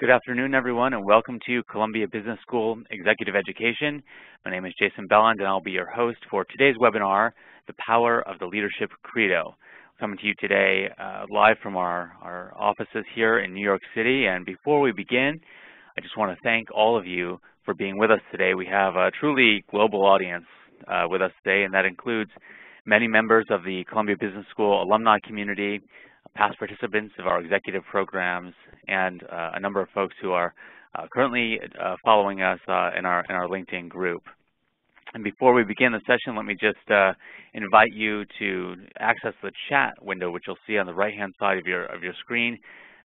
Good afternoon, everyone, and welcome to Columbia Business School Executive Education. My name is Jason Belland, and I'll be your host for today's webinar, The Power of the Leadership Credo. Coming to you today uh, live from our, our offices here in New York City. And before we begin, I just want to thank all of you for being with us today. We have a truly global audience uh, with us today, and that includes many members of the Columbia Business School alumni community, past participants of our executive programs, and uh, a number of folks who are uh, currently uh, following us in, our, in our LinkedIn group. And before we begin the session, let me just uh, invite you to access the chat window, which you'll see on the right-hand side of your, of your screen.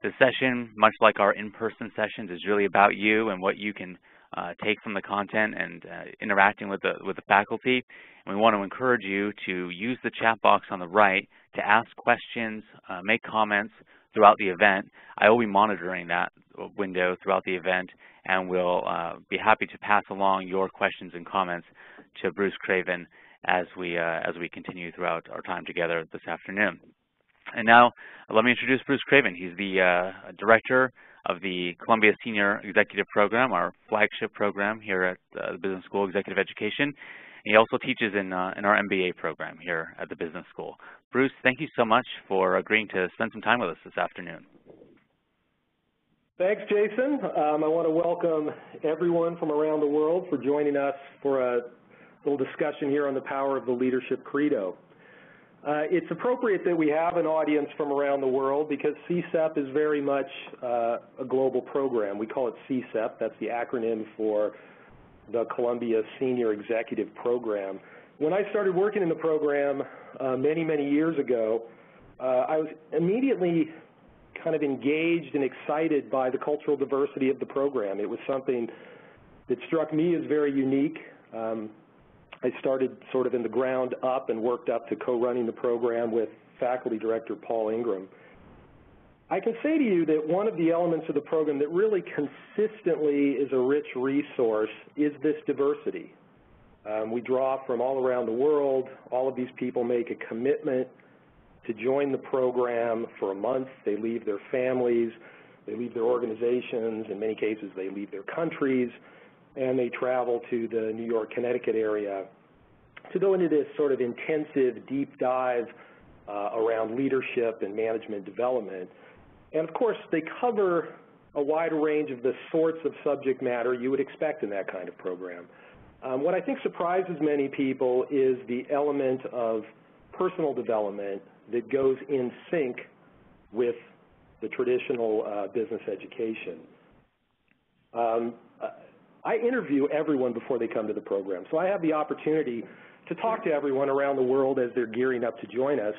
This session, much like our in-person sessions, is really about you and what you can uh, take from the content and uh, interacting with the, with the faculty. And we want to encourage you to use the chat box on the right to ask questions, make comments throughout the event. I will be monitoring that window throughout the event and will uh, be happy to pass along your questions and comments to Bruce Craven as we, uh, as we continue throughout our time together this afternoon. And now let me introduce Bruce Craven. He's the uh, director of the Columbia Senior Executive Program, our flagship program here at uh, the Business School Executive Education. He also teaches in, uh, in our MBA program here at the Business School. Bruce, thank you so much for agreeing to spend some time with us this afternoon. Thanks, Jason. Um, I want to welcome everyone from around the world for joining us for a little discussion here on the power of the leadership credo. Uh, it's appropriate that we have an audience from around the world because CSEP is very much uh, a global program. We call it CSEP. That's the acronym for the Columbia Senior Executive Program. When I started working in the program uh, many, many years ago, uh, I was immediately kind of engaged and excited by the cultural diversity of the program. It was something that struck me as very unique. Um, I started sort of in the ground up and worked up to co-running the program with faculty director Paul Ingram. I can say to you that one of the elements of the program that really consistently is a rich resource is this diversity. Um, we draw from all around the world. All of these people make a commitment to join the program for a month. They leave their families, they leave their organizations, in many cases they leave their countries, and they travel to the New York, Connecticut area to go into this sort of intensive deep dive uh, around leadership and management development. And of course, they cover a wide range of the sorts of subject matter you would expect in that kind of program. Um, what I think surprises many people is the element of personal development that goes in sync with the traditional uh, business education. Um, I interview everyone before they come to the program, so I have the opportunity to talk to everyone around the world as they're gearing up to join us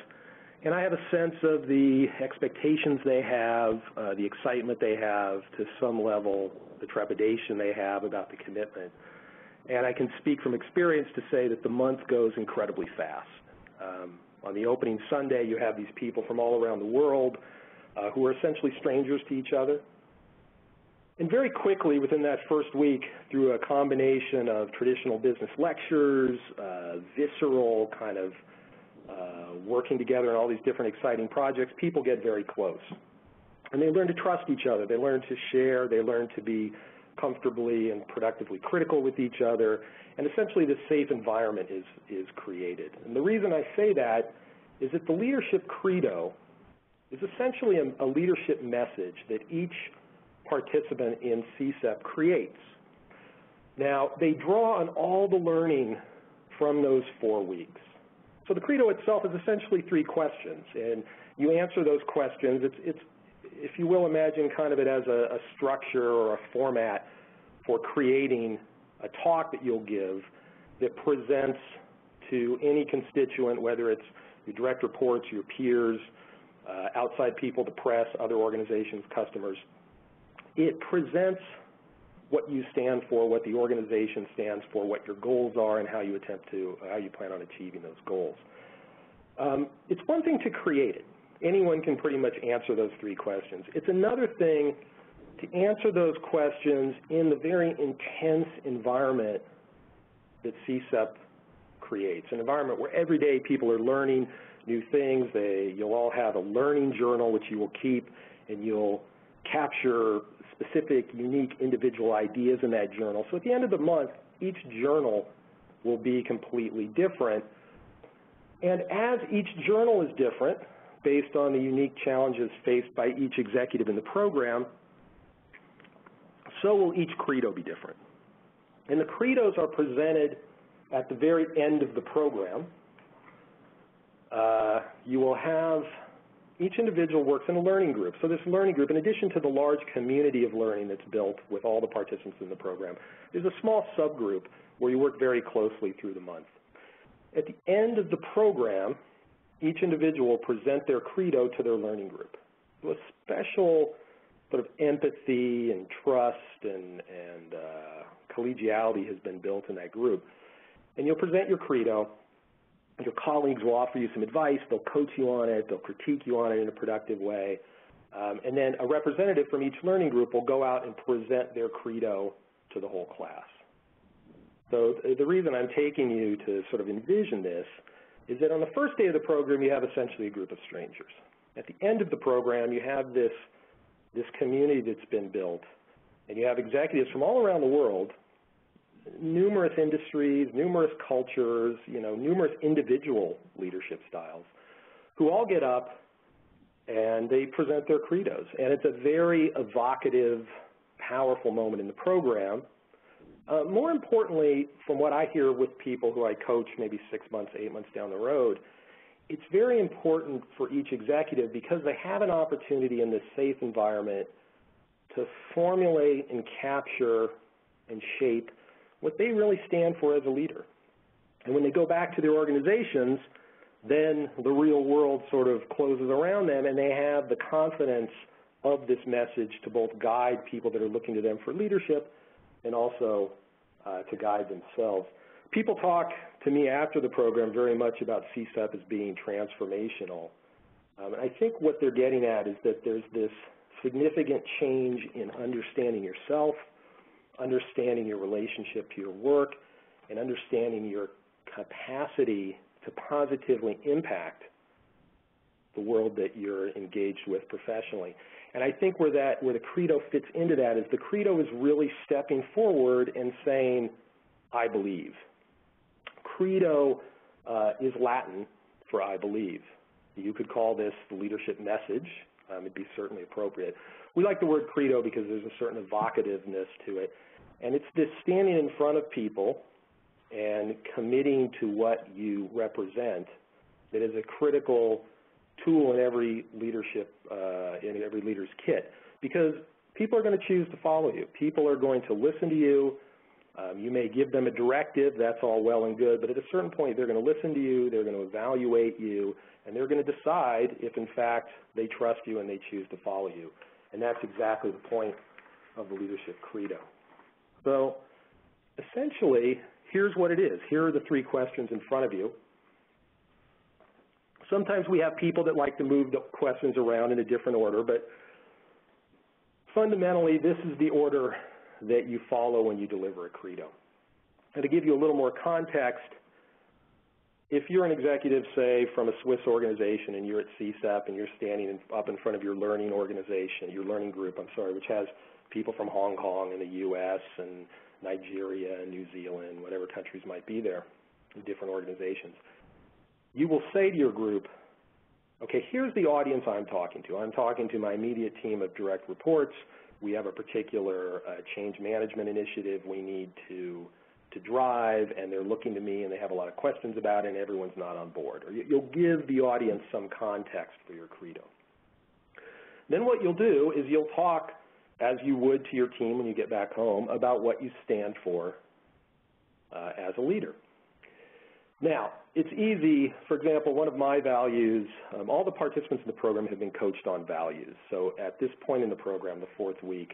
and I have a sense of the expectations they have, uh, the excitement they have, to some level, the trepidation they have about the commitment. And I can speak from experience to say that the month goes incredibly fast. Um, on the opening Sunday, you have these people from all around the world uh, who are essentially strangers to each other. And very quickly, within that first week, through a combination of traditional business lectures, uh, visceral kind of Uh, working together on all these different exciting projects, people get very close. And they learn to trust each other. They learn to share. They learn to be comfortably and productively critical with each other. And essentially, this safe environment is, is created. And the reason I say that is that the leadership credo is essentially a, a leadership message that each participant in CSEP creates. Now, they draw on all the learning from those four weeks. So the credo itself is essentially three questions, and you answer those questions. It's, it's if you will, imagine kind of it as a, a structure or a format for creating a talk that you'll give that presents to any constituent, whether it's your direct reports, your peers, uh, outside people, the press, other organizations, customers. It presents what you stand for, what the organization stands for, what your goals are, and how you attempt to, how you plan on achieving those goals. Um, it's one thing to create it. Anyone can pretty much answer those three questions. It's another thing to answer those questions in the very intense environment that CSEP creates, an environment where every day people are learning new things. They, you'll all have a learning journal which you will keep, and you'll capture specific, unique, individual ideas in that journal. So at the end of the month, each journal will be completely different. And as each journal is different, based on the unique challenges faced by each executive in the program, so will each credo be different. And the credos are presented at the very end of the program. Uh, you will have each individual works in a learning group. So this learning group, in addition to the large community of learning that's built with all the participants in the program, there's a small subgroup where you work very closely through the month. At the end of the program, each individual will present their credo to their learning group. So a special sort of empathy and trust and, and uh, collegiality has been built in that group. And you'll present your credo. Your colleagues will offer you some advice. They'll coach you on it. They'll critique you on it in a productive way. Um, and then a representative from each learning group will go out and present their credo to the whole class. So the reason I'm taking you to sort of envision this is that on the first day of the program, you have essentially a group of strangers. At the end of the program, you have this this community that's been built, and you have executives from all around the world, numerous industries, numerous cultures, you know, numerous individual leadership styles, who all get up and they present their credos. And it's a very evocative, powerful moment in the program. Uh, more importantly, from what I hear with people who I coach maybe six months, eight months down the road, it's very important for each executive because they have an opportunity in this safe environment to formulate and capture and shape what they really stand for as a leader. And when they go back to their organizations, then the real world sort of closes around them and they have the confidence of this message to both guide people that are looking to them for leadership and also uh, to guide themselves. People talk to me after the program very much about CSEP as being transformational. Um, and I think what they're getting at is that there's this significant change in understanding yourself, understanding your relationship to your work, and understanding your capacity to positively impact the world that you're engaged with professionally. And I think where that where the credo fits into that is the credo is really stepping forward and saying, I believe credo uh, is Latin for I believe. You could call this the leadership message. Um, it'd be certainly appropriate. We like the word credo because there's a certain evocativeness to it. And it's this standing in front of people and committing to what you represent that is a critical tool in every leadership, uh, in every leader's kit. Because people are going to choose to follow you. People are going to listen to you. Um, you may give them a directive, that's all well and good, but at a certain point they're going to listen to you, they're going to evaluate you, and they're going to decide if in fact they trust you and they choose to follow you. And that's exactly the point of the leadership credo. So essentially, here's what it is. Here are the three questions in front of you. Sometimes we have people that like to move the questions around in a different order, but fundamentally this is the order that you follow when you deliver a credo. And to give you a little more context, if you're an executive, say, from a Swiss organization and you're at CSEP and you're standing in, up in front of your learning organization, your learning group, I'm sorry, which has people from Hong Kong and the U.S. and Nigeria and New Zealand, whatever countries might be there, different organizations, you will say to your group, okay, here's the audience I'm talking to. I'm talking to my immediate team of direct reports we have a particular uh, change management initiative we need to to drive, and they're looking to me, and they have a lot of questions about it, and everyone's not on board. Or you'll give the audience some context for your credo. Then what you'll do is you'll talk, as you would to your team when you get back home, about what you stand for uh, as a leader. Now, it's easy. For example, one of my values, um, all the participants in the program have been coached on values. So at this point in the program, the fourth week,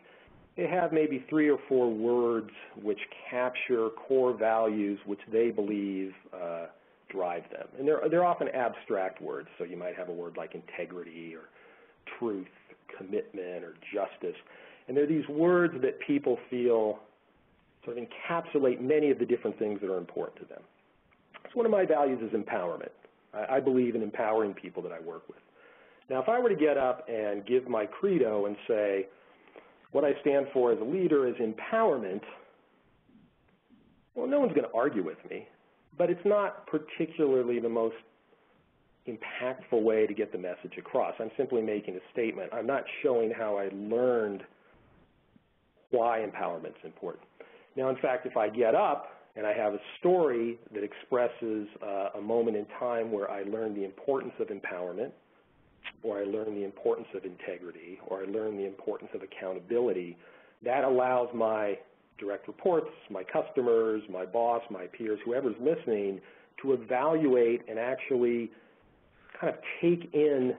they have maybe three or four words which capture core values which they believe uh, drive them. And they're, they're often abstract words. So you might have a word like integrity or truth, commitment, or justice. And they're these words that people feel sort of encapsulate many of the different things that are important to them. So one of my values is empowerment. I, I believe in empowering people that I work with. Now, if I were to get up and give my credo and say, what I stand for as a leader is empowerment, well, no one's going to argue with me, but it's not particularly the most impactful way to get the message across. I'm simply making a statement. I'm not showing how I learned why empowerment is important. Now, in fact, if I get up and I have a story that expresses uh, a moment in time where I learned the importance of empowerment, or I learn the importance of integrity, or I learn the importance of accountability, that allows my direct reports, my customers, my boss, my peers, whoever's listening, to evaluate and actually kind of take in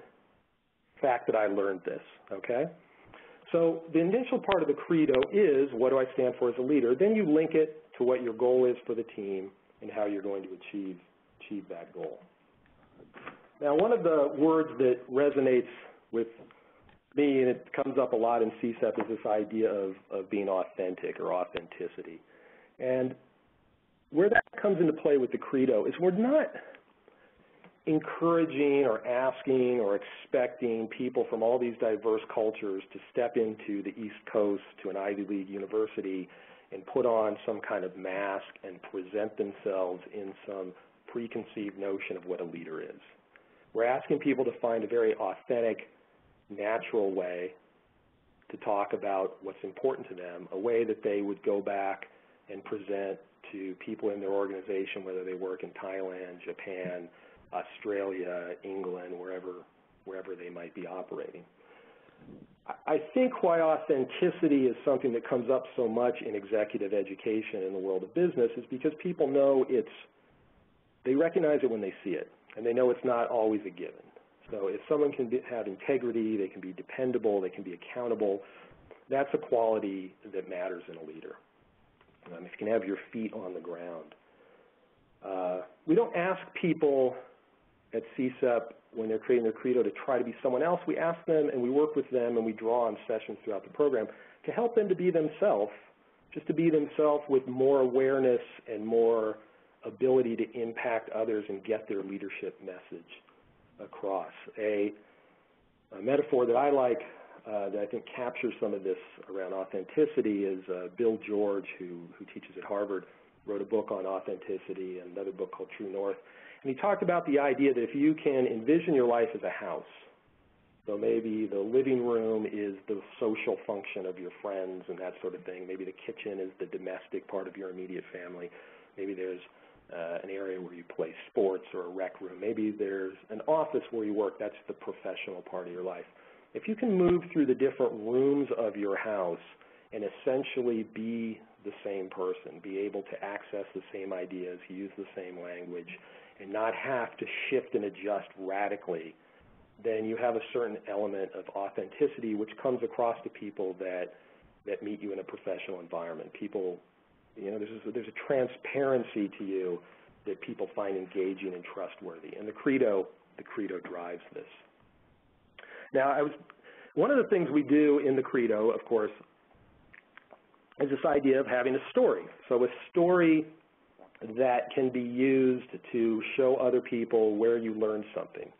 the fact that I learned this, okay? So the initial part of the credo is, what do I stand for as a leader? Then you link it to what your goal is for the team and how you're going to achieve, achieve that goal. Now, one of the words that resonates with me, and it comes up a lot in CSEP, is this idea of, of being authentic or authenticity. And where that comes into play with the credo is we're not encouraging or asking or expecting people from all these diverse cultures to step into the East Coast to an Ivy League university and put on some kind of mask and present themselves in some preconceived notion of what a leader is. We're asking people to find a very authentic, natural way to talk about what's important to them, a way that they would go back and present to people in their organization, whether they work in Thailand, Japan, Australia, England, wherever, wherever they might be operating. I think why authenticity is something that comes up so much in executive education in the world of business is because people know it's, they recognize it when they see it, and they know it's not always a given. So if someone can be, have integrity, they can be dependable, they can be accountable, that's a quality that matters in a leader. Um, if you can have your feet on the ground. Uh, we don't ask people at CSEP when they're creating their credo to try to be someone else. We ask them and we work with them and we draw on sessions throughout the program to help them to be themselves, just to be themselves with more awareness and more ability to impact others and get their leadership message across. A, a metaphor that I like uh, that I think captures some of this around authenticity is uh, Bill George, who, who teaches at Harvard, wrote a book on authenticity and another book called True North. And he talked about the idea that if you can envision your life as a house, so maybe the living room is the social function of your friends and that sort of thing. Maybe the kitchen is the domestic part of your immediate family. Maybe there's uh, an area where you play sports or a rec room. Maybe there's an office where you work. That's the professional part of your life. If you can move through the different rooms of your house and essentially be the same person, be able to access the same ideas, use the same language, and not have to shift and adjust radically, then you have a certain element of authenticity which comes across to people that that meet you in a professional environment. People, you know, there's a, there's a transparency to you that people find engaging and trustworthy. And the credo, the credo drives this. Now, I was one of the things we do in the credo, of course, is this idea of having a story. So a story that can be used to show other people where you learned something.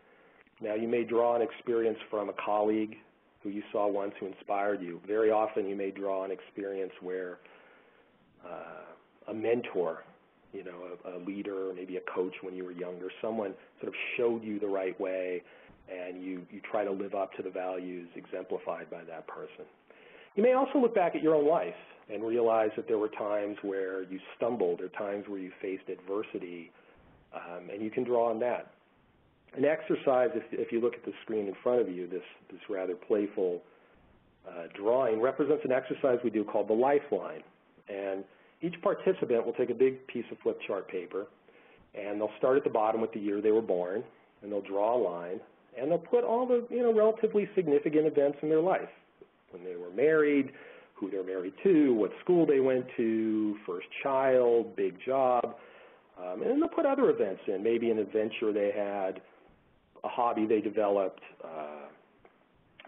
Now, you may draw an experience from a colleague who you saw once who inspired you. Very often you may draw an experience where uh, a mentor, you know, a, a leader, maybe a coach when you were younger, someone sort of showed you the right way and you, you try to live up to the values exemplified by that person. You may also look back at your own life and realize that there were times where you stumbled or times where you faced adversity, um, and you can draw on that. An exercise, if, if, you look at the screen in front of you, this, this rather playful uh, drawing represents an exercise we do called the lifeline. And each participant will take a big piece of flip chart paper, and they'll start at the bottom with the year they were born, and they'll draw a line, and they'll put all the you know relatively significant events in their life. When they were married, who they're married to, what school they went to, first child, big job. Um, and then they'll put other events in, maybe an adventure they had, a hobby they developed, uh,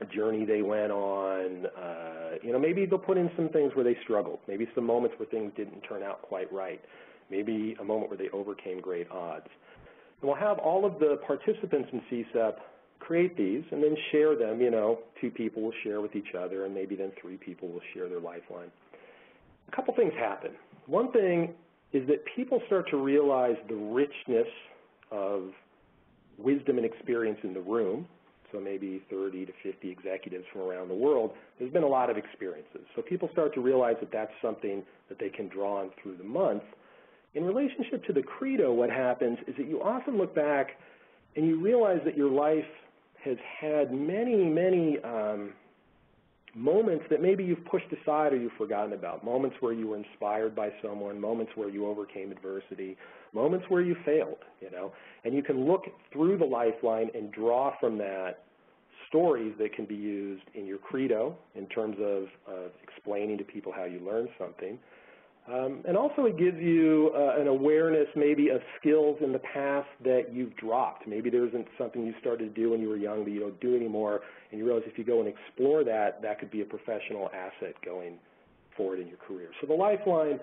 a journey they went on. Uh, you know, maybe they'll put in some things where they struggled. Maybe some moments where things didn't turn out quite right. Maybe a moment where they overcame great odds. And we'll have all of the participants in CSEP create these and then share them, you know, two people will share with each other and maybe then three people will share their lifeline. A couple things happen. One thing is that people start to realize the richness of wisdom and experience in the room, so maybe 30 to 50 executives from around the world, there's been a lot of experiences. So people start to realize that that's something that they can draw on through the month. In relationship to the credo, what happens is that you often look back and you realize that your life has had many, many um, moments that maybe you've pushed aside or you've forgotten about, moments where you were inspired by someone, moments where you overcame adversity, moments where you failed, you know, and you can look through the lifeline and draw from that stories that can be used in your credo in terms of, of explaining to people how you learned something, um, and also it gives you uh, an awareness maybe of skills in the past that you've dropped. Maybe there isn't something you started to do when you were young that you don't do anymore, and you realize if you go and explore that, that could be a professional asset going forward in your career. So the Lifeline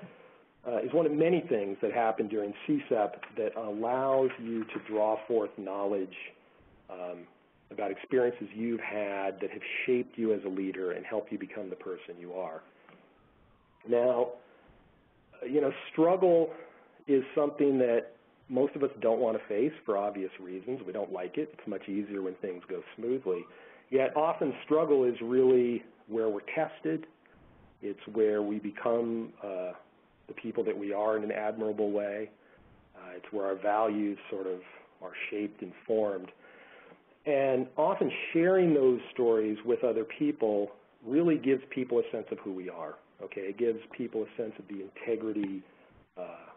uh, is one of many things that happen during CSEP that allows you to draw forth knowledge um, about experiences you've had that have shaped you as a leader and helped you become the person you are. Now, you know, struggle is something that most of us don't want to face for obvious reasons. We don't like it. It's much easier when things go smoothly. Yet often struggle is really where we're tested. It's where we become uh, the people that we are in an admirable way. Uh, it's where our values sort of are shaped and formed. And often sharing those stories with other people really gives people a sense of who we are. Okay, it gives people a sense of the integrity uh,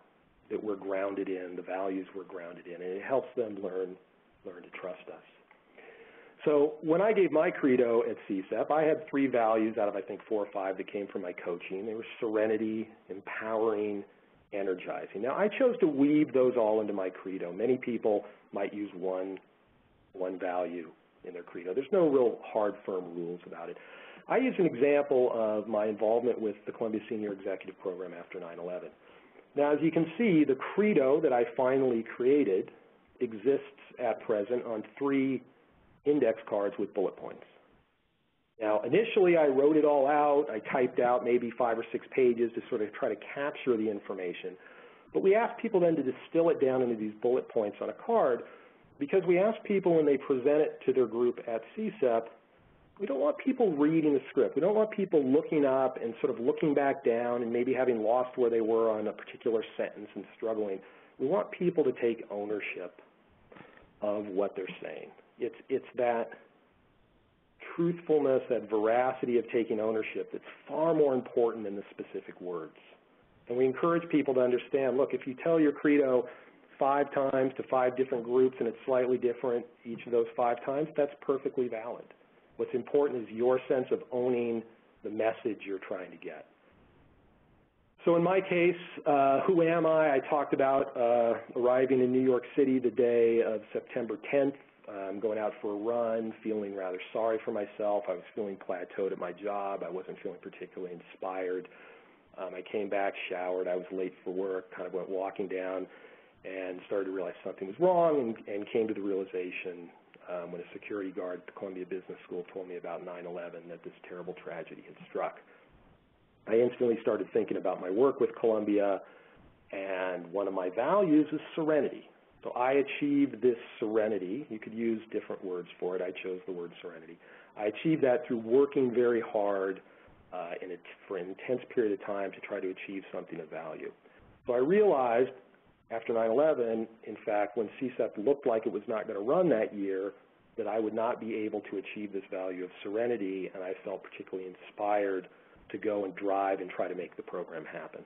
that we're grounded in, the values we're grounded in, and it helps them learn learn to trust us. So when I gave my credo at CSEP, I had three values out of I think four or five that came from my coaching. They were serenity, empowering, energizing. Now I chose to weave those all into my credo. Many people might use one one value in their credo. There's no real hard, firm rules about it. I use an example of my involvement with the Columbia Senior Executive Program after 9-11. Now, as you can see, the credo that I finally created exists at present on three index cards with bullet points. Now, initially I wrote it all out. I typed out maybe five or six pages to sort of try to capture the information. But we asked people then to distill it down into these bullet points on a card because we asked people when they present it to their group at CSEP we don't want people reading the script. We don't want people looking up and sort of looking back down and maybe having lost where they were on a particular sentence and struggling. We want people to take ownership of what they're saying. It's, it's that truthfulness, that veracity of taking ownership that's far more important than the specific words. And we encourage people to understand, look, if you tell your credo five times to five different groups and it's slightly different each of those five times, that's perfectly valid. What's important is your sense of owning the message you're trying to get. So in my case, uh, who am I? I talked about uh, arriving in New York City the day of September 10th. I'm going out for a run, feeling rather sorry for myself. I was feeling plateaued at my job. I wasn't feeling particularly inspired. Um, I came back, showered. I was late for work, kind of went walking down and started to realize something was wrong and, and came to the realization um, when a security guard at the Columbia Business School told me about 9-11, that this terrible tragedy had struck. I instantly started thinking about my work with Columbia, and one of my values is serenity. So I achieved this serenity. You could use different words for it. I chose the word serenity. I achieved that through working very hard uh, in a, for an intense period of time to try to achieve something of value. So I realized after 9-11, in fact, when CSEP looked like it was not going to run that year, that I would not be able to achieve this value of serenity, and I felt particularly inspired to go and drive and try to make the program happen.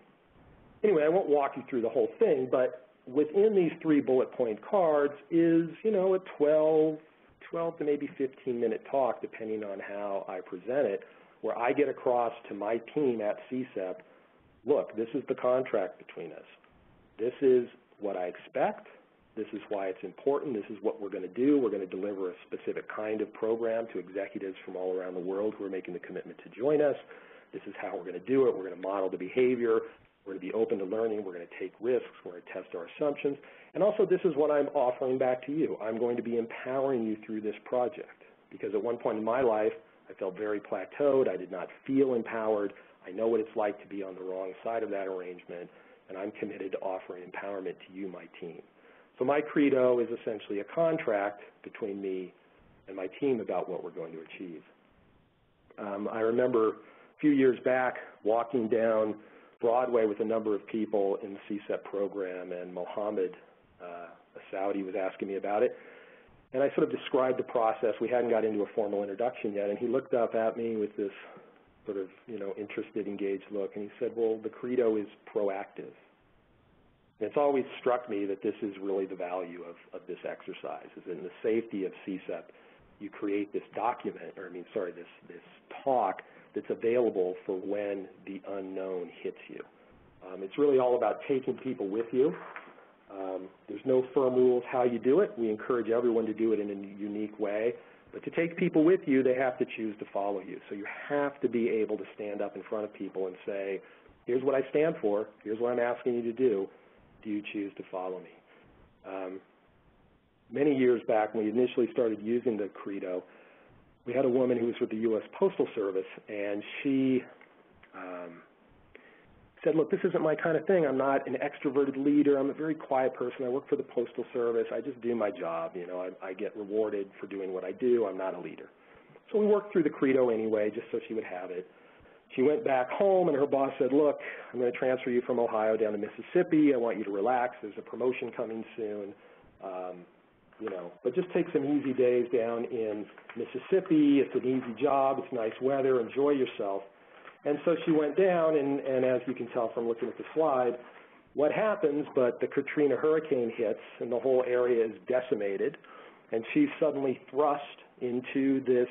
Anyway, I won't walk you through the whole thing, but within these three bullet point cards is, you know, a 12, 12 to maybe 15 minute talk, depending on how I present it, where I get across to my team at CSEP, look, this is the contract between us. This is what I expect. This is why it's important. This is what we're going to do. We're going to deliver a specific kind of program to executives from all around the world who are making the commitment to join us. This is how we're going to do it. We're going to model the behavior. We're going to be open to learning. We're going to take risks. We're going to test our assumptions. And also, this is what I'm offering back to you. I'm going to be empowering you through this project because at one point in my life, I felt very plateaued. I did not feel empowered. I know what it's like to be on the wrong side of that arrangement, and I'm committed to offering empowerment to you, my team. So my credo is essentially a contract between me and my team about what we're going to achieve. Um, I remember a few years back walking down Broadway with a number of people in the CSEP program, and Mohammed, uh, a Saudi, was asking me about it. And I sort of described the process. We hadn't got into a formal introduction yet, and he looked up at me with this sort of, you know, interested, engaged look, and he said, well, the credo is proactive. And it's always struck me that this is really the value of, of this exercise, is in the safety of CSEP, you create this document, or I mean, sorry, this, this talk that's available for when the unknown hits you. Um, it's really all about taking people with you. Um, there's no firm rules how you do it. We encourage everyone to do it in a unique way. But to take people with you, they have to choose to follow you. So you have to be able to stand up in front of people and say, here's what I stand for, here's what I'm asking you to do, do you choose to follow me? Um, many years back when we initially started using the Credo, we had a woman who was with the U.S. Postal Service, and she um, said, look, this isn't my kind of thing. I'm not an extroverted leader. I'm a very quiet person. I work for the Postal Service. I just do my job. You know, I, I get rewarded for doing what I do. I'm not a leader. So we worked through the credo anyway, just so she would have it. She went back home, and her boss said, look, I'm going to transfer you from Ohio down to Mississippi. I want you to relax. There's a promotion coming soon. Um, you know, but just take some easy days down in Mississippi. It's an easy job. It's nice weather. Enjoy yourself. And so she went down, and, and as you can tell from looking at the slide, what happens, but the Katrina hurricane hits, and the whole area is decimated, and she's suddenly thrust into this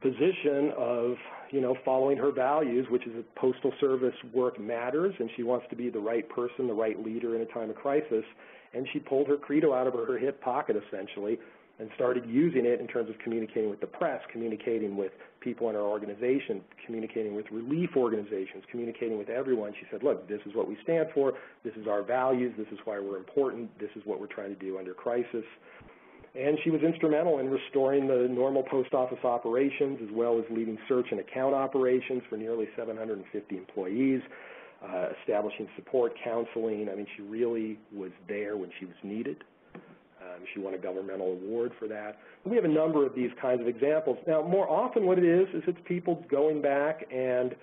position of, you know, following her values, which is that postal service work matters, and she wants to be the right person, the right leader in a time of crisis, and she pulled her credo out of her, her hip pocket, essentially, and started using it in terms of communicating with the press, communicating with people in our organization, communicating with relief organizations, communicating with everyone. She said, look, this is what we stand for, this is our values, this is why we're important, this is what we're trying to do under crisis. And she was instrumental in restoring the normal post office operations as well as leading search and account operations for nearly 750 employees, uh, establishing support, counseling. I mean, she really was there when she was needed. Um, she won a governmental award for that. We have a number of these kinds of examples. Now, more often what it is, is it's people going back and,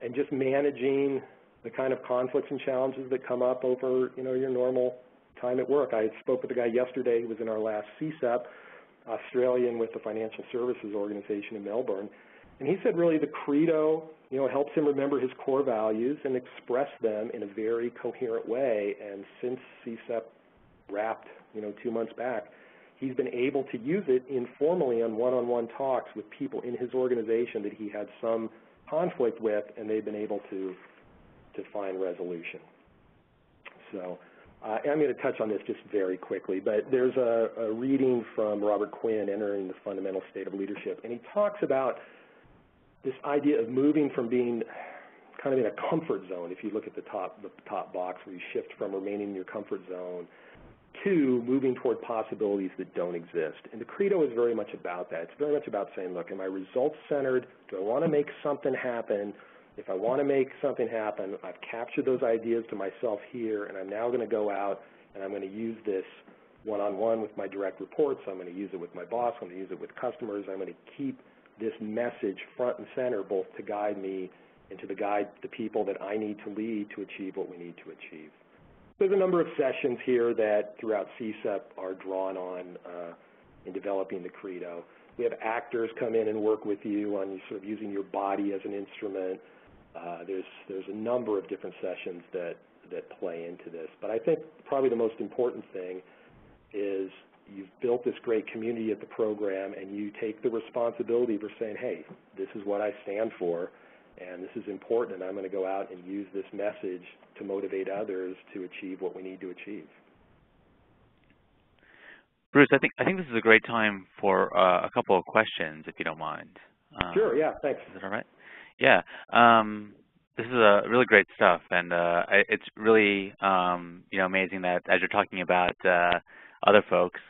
and just managing the kind of conflicts and challenges that come up over, you know, your normal time at work. I spoke with a guy yesterday who was in our last CSEP, Australian with the Financial Services Organization in Melbourne, and he said really the credo, you know, helps him remember his core values and express them in a very coherent way. And since CSEP wrapped you know, two months back, he's been able to use it informally on one-on-one talks with people in his organization that he had some conflict with, and they've been able to to find resolution. So uh, I'm going to touch on this just very quickly, but there's a, a reading from Robert Quinn, Entering the Fundamental State of Leadership, and he talks about this idea of moving from being kind of in a comfort zone, if you look at the top, the top box where you shift from remaining in your comfort zone to moving toward possibilities that don't exist. And the credo is very much about that. It's very much about saying, look, am I results-centered? Do I want to make something happen? If I want to make something happen, I've captured those ideas to myself here, and I'm now going to go out and I'm going to use this one-on-one -on -one with my direct reports. I'm going to use it with my boss. I'm going to use it with customers. I'm going to keep this message front and center both to guide me and to the guide the people that I need to lead to achieve what we need to achieve. There's a number of sessions here that throughout CSEP are drawn on uh, in developing the credo. We have actors come in and work with you on sort of using your body as an instrument. Uh, there's there's a number of different sessions that that play into this. But I think probably the most important thing is you've built this great community at the program and you take the responsibility for saying, hey, this is what I stand for and this is important and I'm going to go out and use this message to motivate others to achieve what we need to achieve. Bruce, I think I think this is a great time for uh, a couple of questions, if you don't mind. Um, sure. Yeah. Thanks. Is that all right? Yeah. Um, this is a really great stuff, and uh, it's really um, you know amazing that as you're talking about uh, other folks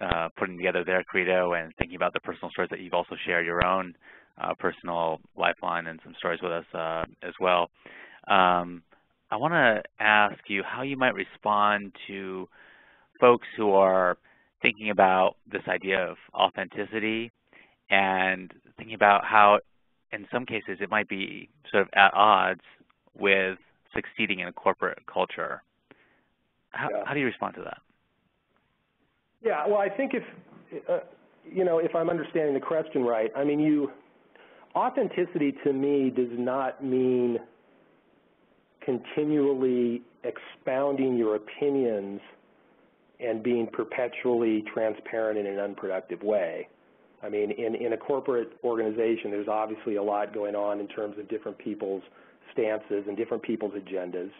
uh, putting together their credo and thinking about the personal stories that you've also shared your own uh, personal lifeline and some stories with us uh, as well. Um, I want to ask you how you might respond to folks who are thinking about this idea of authenticity and thinking about how in some cases it might be sort of at odds with succeeding in a corporate culture. How, yeah. how do you respond to that? Yeah, well, I think if, uh, you know, if I'm understanding the question right, I mean, you, authenticity to me does not mean continually expounding your opinions and being perpetually transparent in an unproductive way. I mean, in, in a corporate organization, there's obviously a lot going on in terms of different people's stances and different people's agendas.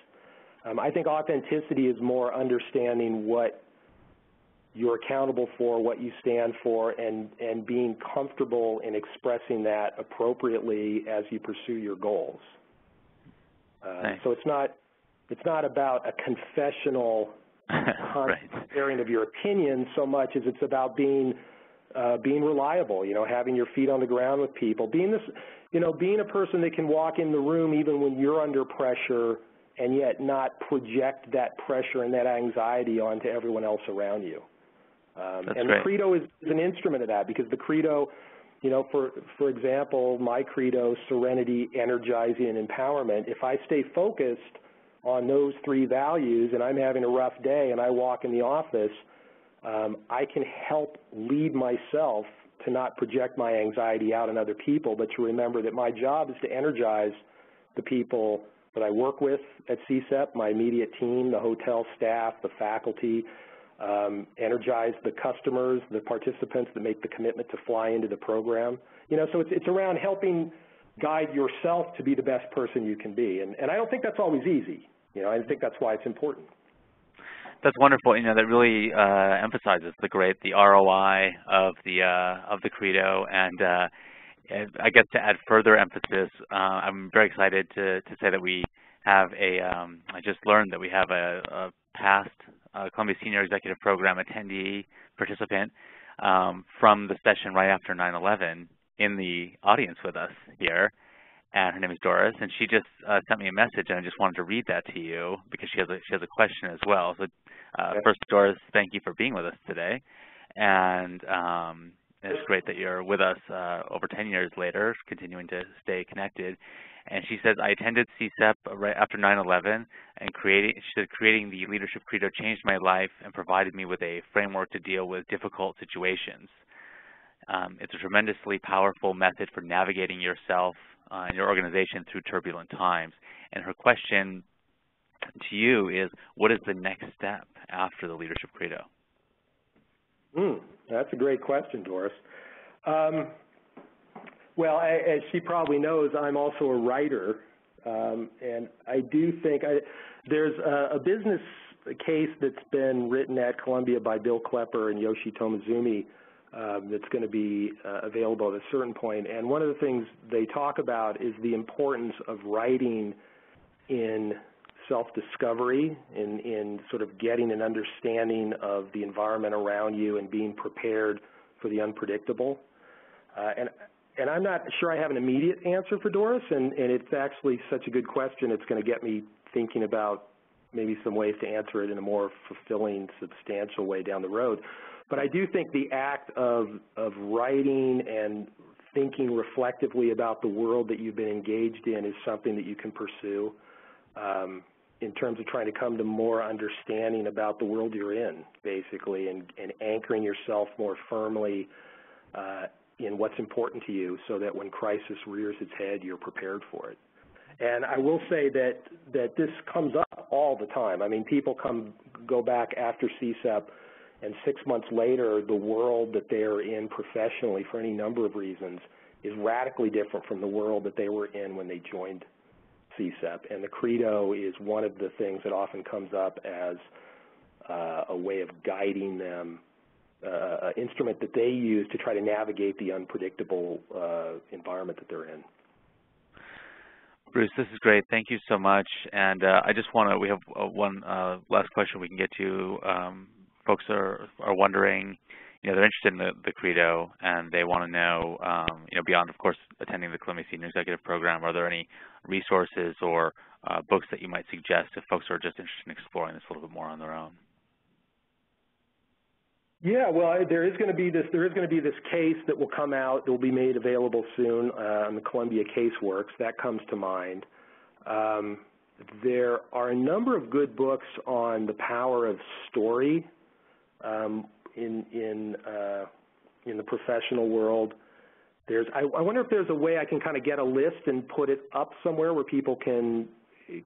Um, I think authenticity is more understanding what you're accountable for, what you stand for, and, and being comfortable in expressing that appropriately as you pursue your goals. Uh. So it's not it's not about a confessional right. of your opinion so much as it's about being uh, being reliable. You know, having your feet on the ground with people, being this, you know, being a person that can walk in the room even when you're under pressure and yet not project that pressure and that anxiety onto everyone else around you. Um, and the credo is, is an instrument of that because the credo, you know, for for example, my credo, serenity, energizing, and empowerment. If I stay focused on those three values and I'm having a rough day and I walk in the office, um, I can help lead myself to not project my anxiety out on other people, but to remember that my job is to energize the people that I work with at CSEP, my immediate team, the hotel staff, the faculty, um, energize the customers, the participants that make the commitment to fly into the program. You know, so it's, it's around helping guide yourself to be the best person you can be. And, and I don't think that's always easy. You know, I think that's why it's important. That's wonderful. You know, that really uh, emphasizes the great, the ROI of the uh, of the credo, and uh, I guess to add further emphasis, uh, I'm very excited to to say that we have a. Um, I just learned that we have a, a past Columbia Senior Executive Program attendee participant um, from the session right after 9/11 in the audience with us here, and her name is Doris, and she just uh, sent me a message, and I just wanted to read that to you because she has a, she has a question as well. So, uh, first, Doris, thank you for being with us today, and um, it's great that you're with us uh, over 10 years later, continuing to stay connected. And she says, I attended CSEP right after 9-11, and creating, she said, creating the Leadership Credo changed my life and provided me with a framework to deal with difficult situations. Um, it's a tremendously powerful method for navigating yourself uh, and your organization through turbulent times. And her question to you is, what is the next step after the Leadership Credo? Mm, that's a great question, Doris. Um, well, as she probably knows, I'm also a writer, um, and I do think I, there's a, a, business case that's been written at Columbia by Bill Klepper and Yoshi Tomizumi um, that's going to be uh, available at a certain point. And one of the things they talk about is the importance of writing in self-discovery, in, in sort of getting an understanding of the environment around you and being prepared for the unpredictable. Uh, and and I'm not sure I have an immediate answer for Doris, and, and it's actually such a good question. It's going to get me thinking about maybe some ways to answer it in a more fulfilling, substantial way down the road. But I do think the act of, of writing and thinking reflectively about the world that you've been engaged in is something that you can pursue um, in terms of trying to come to more understanding about the world you're in, basically, and, and anchoring yourself more firmly uh, in what's important to you so that when crisis rears its head, you're prepared for it. And I will say that, that this comes up all the time. I mean, people come go back after CSEP and six months later, the world that they are in professionally for any number of reasons is radically different from the world that they were in when they joined CSEP. And the credo is one of the things that often comes up as uh, a way of guiding them, uh, instrument that they use to try to navigate the unpredictable uh, environment that they're in. Bruce, this is great. Thank you so much. And uh, I just want to, we have uh, one uh, last question we can get to. Um, folks are, are wondering, you know, they're interested in the, the Credo and they want to know, um, you know, beyond, of course, attending the Columbia Senior Executive Program, are there any resources or uh, books that you might suggest if folks are just interested in exploring this a little bit more on their own? Yeah, well, there is going to be this. There is going to be this case that will come out. That will be made available soon uh, on the Columbia CaseWorks. That comes to mind. Um, there are a number of good books on the power of story um, in in uh, in the professional world. There's. I, I wonder if there's a way I can kind of get a list and put it up somewhere where people can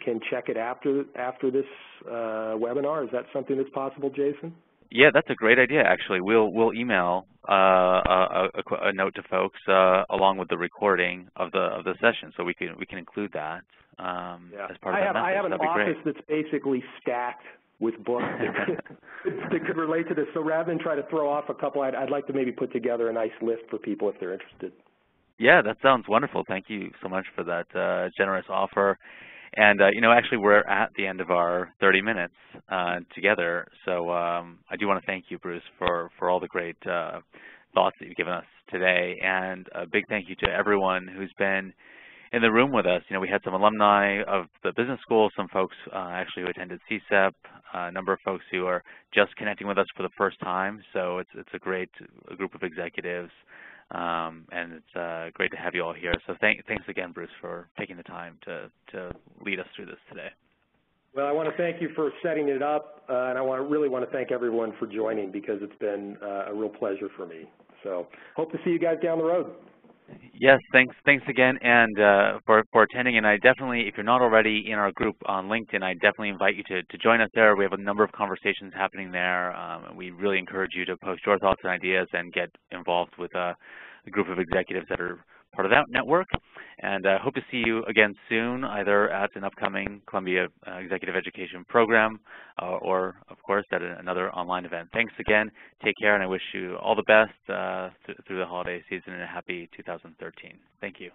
can check it after after this uh, webinar. Is that something that's possible, Jason? Yeah, that's a great idea. Actually, we'll we'll email uh, a, a, a, note to folks uh, along with the recording of the of the session, so we can we can include that um, yeah. as part of I have, message. I have an office that's basically stacked with books that could, that could relate to this. So rather than try to throw off a couple, I'd, I'd like to maybe put together a nice list for people if they're interested. Yeah, that sounds wonderful. Thank you so much for that uh, generous offer. And, uh, you know, actually we're at the end of our 30 minutes uh, together. So um, I do want to thank you, Bruce, for, for all the great uh, thoughts that you've given us today. And a big thank you to everyone who's been in the room with us. You know, we had some alumni of the business school, some folks uh, actually who attended CCEP, a number of folks who are just connecting with us for the first time. So it's, it's a great group of executives um, and it's uh, great to have you all here. So thank, thanks again, Bruce, for taking the time to, to lead us through this today. Well, I want to thank you for setting it up, uh, and I want really want to thank everyone for joining because it's been uh, a real pleasure for me. So hope to see you guys down the road. Yes, thanks thanks again and uh, for, for attending. And I definitely, if you're not already in our group on LinkedIn, I definitely invite you to, to join us there. We have a number of conversations happening there. Um, we really encourage you to post your thoughts and ideas and get involved with uh, a group of executives that are part of that network. And I uh, hope to see you again soon, either at an upcoming Columbia uh, Executive Education program uh, or, of course, at another online event. Thanks again. Take care, and I wish you all the best th through the holiday season and a happy 2013. Thank you.